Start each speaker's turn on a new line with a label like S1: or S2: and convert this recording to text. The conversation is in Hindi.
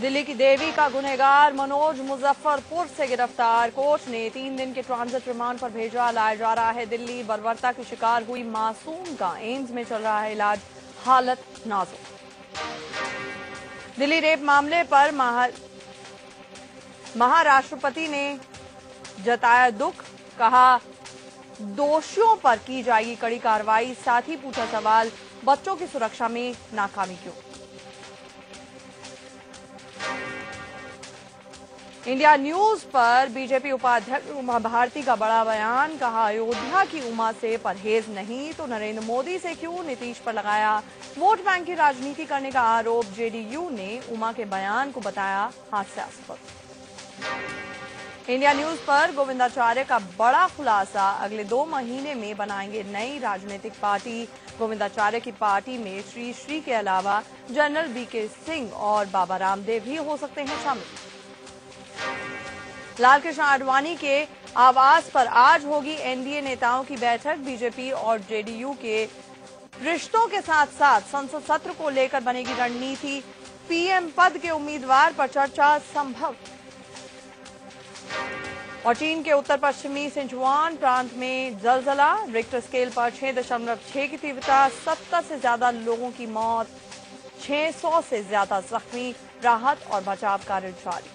S1: दिल्ली की देवी का गुनहगार मनोज मुजफ्फरपुर से गिरफ़्तार। कोर्ट ने तीन दिन के ट्रांजिट रिमांड पर भेजा। लाया जा रहा है दिल्ली बर्बरता की शिकार हुई मासूम का एम्स में चल रहा है इलाज। हालत नाजुक। दिल्ली रेप मामले पर महा, महाराष्ट्रपति ने जताया दुख। कहा, दोषियों पर की जाएगी कड़ी कार्रवाई। साथ ही पूछा सवाल, बच्चों की सुरक्षा में नाकामी क्यों? इंडिया न्यूज़ पर बीजेपी उपाध्यक्ष उमा भारती का बड़ा बयान, कहा, अयोध्या की उमा से परहेज नहीं तो नरेंद्र मोदी से क्यों नीतीश पर लगाया वोट बैंक की राजनीति करने का आरोप? जेडीयू ने उमा के बयान को बताया हास्यास्पद. इंडिया न्यूज़ पर गोविंदाचार्य का बड़ा खुलासा, अगले दो महीने में बनाएँगे नई राजनीतिक पार्टी। गोविंदाचार्य की पार्टी में श्री श्री के अलावा जनरल बीके सिंह और बाबा रामदेव भी हो सकते हैं शामिल। लालकृष्ण आडवाणी के आवास पर आज होगी एनडीए नेताओं की बैठक। बीजेपी और जेडीयू के रिश्तों के साथ साथ संसद सत्र को लेकर बनेगी रणनीति। पीएम पद के उम्मीदवार पर चर्चा संभव। और चीन के उत्तर पश्चिमी सिंचुआन प्रांत में जलजला। रिक्टर स्केल पर छह दशमलव छह की तीव्रता, सत्तर से ज़्यादा लोगों की मौत 600 से ज़्यादा जख्मी, राहत और बचाव कार्य जारी।